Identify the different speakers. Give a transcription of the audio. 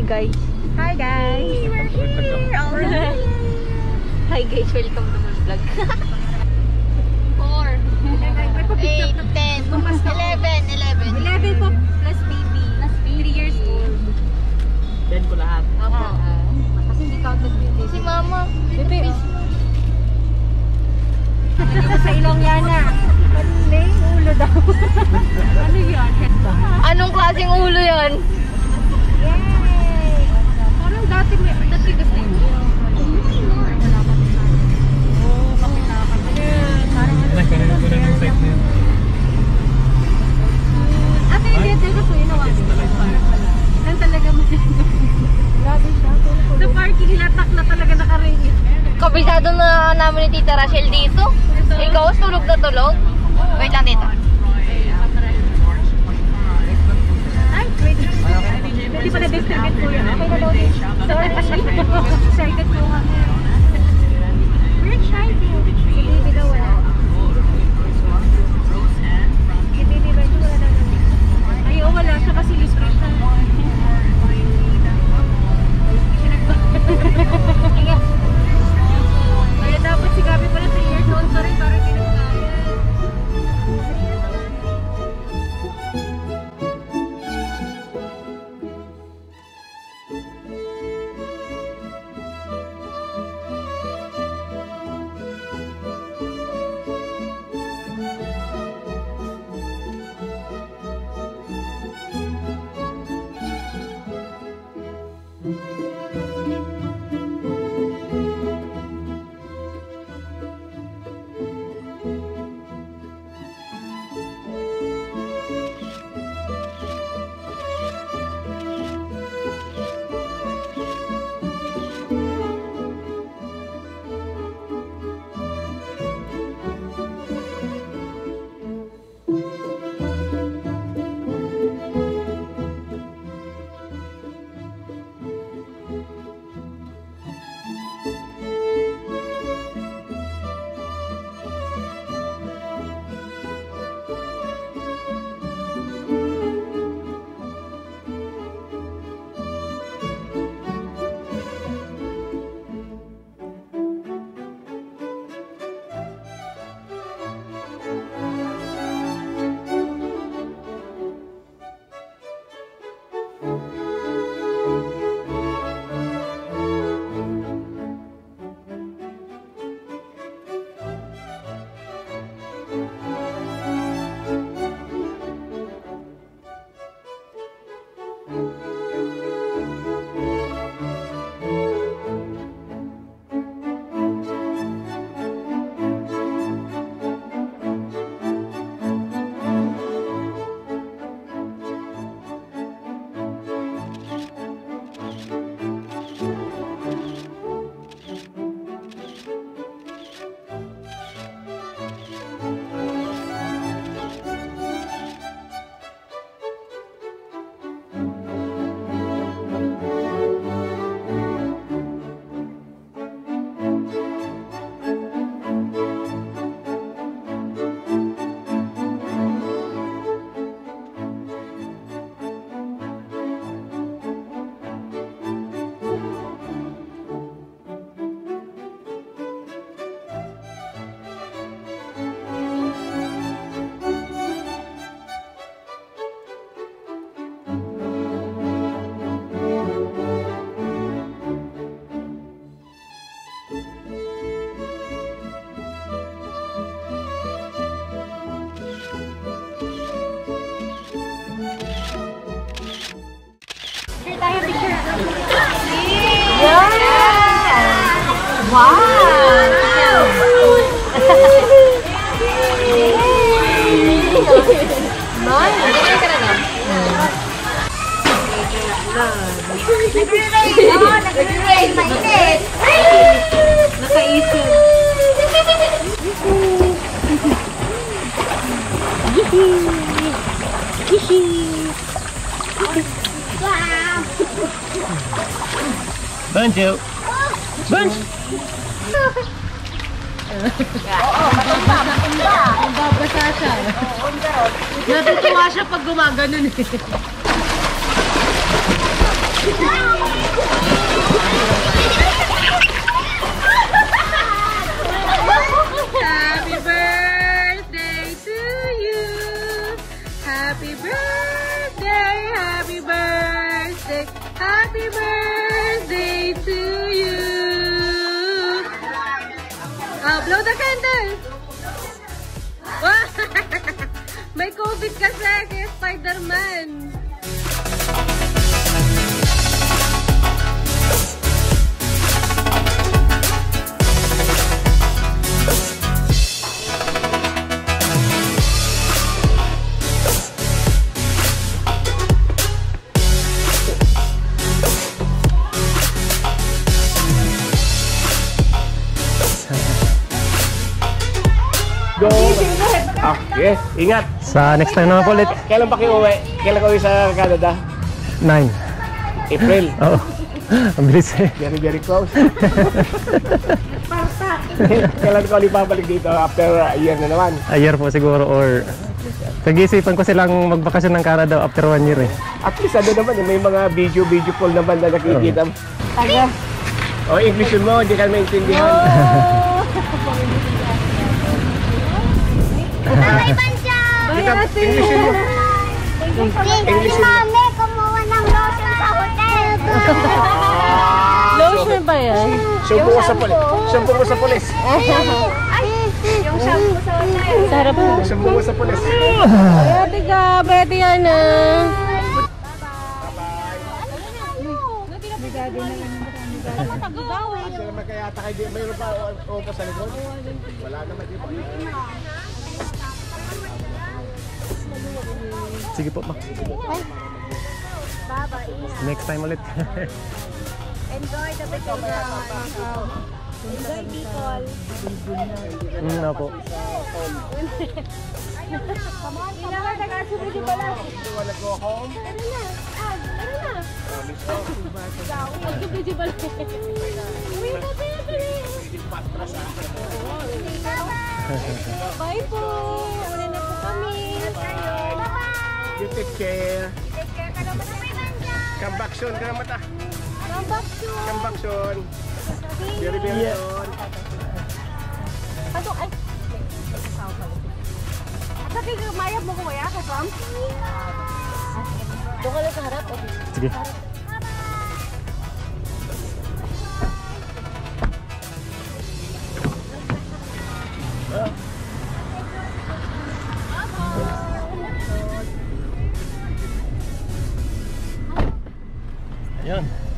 Speaker 1: Hi guys.
Speaker 2: Hi guys! We're here! All right.
Speaker 1: Hi guys, welcome to my vlog. 4, 8, 10, 11, 11.
Speaker 2: 11 po plus baby.
Speaker 1: Plus
Speaker 2: 3 years old.
Speaker 3: Yan ko lahat.
Speaker 1: Opo.
Speaker 2: Kasi hindi counted po yung
Speaker 1: Si
Speaker 2: baby.
Speaker 1: mama.
Speaker 2: Hindi mo sa ilong yan ah. Ano na yung ulo daw? ano yan?
Speaker 1: Anong klaseng ulo yon?
Speaker 2: Yay! Dati may, dati kasi. Dito.
Speaker 1: Kabisado na namin ni Tita Rachel dito. Ikaw, tulog na tulog. Wait lang, Tita.
Speaker 2: Hindi pa na-distribute po yun. Okay na daw din. Sorry. Excited po kami. We're excited. Si baby daw wala. Si baby ba wala daw daw. Ay, oo, wala siya kasi
Speaker 1: Bunch
Speaker 2: out.
Speaker 3: Bunch! Oo, matumba,
Speaker 2: matumba. Mababasa siya. Natutuwa siya pag gumaganon eh. Happy birthday to you. Happy birthday, happy birthday, happy birthday. Candle! May COVID kasi kay Spider-Man.
Speaker 4: Go! Ah, yes, ingat.
Speaker 5: Sa next time naman po ulit.
Speaker 4: Kailan ba kayo uwi? Kailan ka uwi sa Canada?
Speaker 5: 9.
Speaker 4: April.
Speaker 5: Oo. Ang bilis eh.
Speaker 4: Very, very close. Kailan ko ulit babalik dito after a year na naman?
Speaker 5: A year po siguro or Pag-isipan ko silang magbakasyon ng Canada after one year eh.
Speaker 4: At least ano naman, eh, may mga video, video call naman na nakikita.
Speaker 2: Taga.
Speaker 4: O, English yun mo, hindi ka maintindihan.
Speaker 1: Bye, Banjo!
Speaker 2: Bye, ate!
Speaker 4: English mo. English
Speaker 1: Si
Speaker 4: mo.
Speaker 1: Mami, kumuha ng lotion sa hotel.
Speaker 2: Lotion ba yan?
Speaker 4: Sumpo ko sa polis. Sumpo ko sa polis.
Speaker 1: Yung shampoo sa hotel.
Speaker 2: Sarap po.
Speaker 4: Sumpo ko sa polis.
Speaker 2: Ate ka, pwede yan ah.
Speaker 4: Kasi naman kaya ata kayo, mayroon pa o upo sa likod? Wala naman, di ba?
Speaker 5: Sige po, ma. Next time ulit.
Speaker 1: Enjoy the vacation. Enjoy Bicol.
Speaker 5: mm, po.
Speaker 1: Inakay na kasi pwede pala.
Speaker 4: You wanna go home?
Speaker 1: Tara na. Ah, tara na.
Speaker 2: Mag-video ba?
Speaker 1: Uwi na
Speaker 2: Bye po. Una na po kami.
Speaker 1: Bye-bye.
Speaker 4: You take care.
Speaker 1: Take care ka naman. Banjo.
Speaker 4: Come back soon, ka mata.
Speaker 1: Come back soon.
Speaker 4: Come back soon. Very, very soon.
Speaker 2: Ay. Sa mo kumaya ka, Sam? Doon ka lang sa harap.
Speaker 5: Sige. Yeah.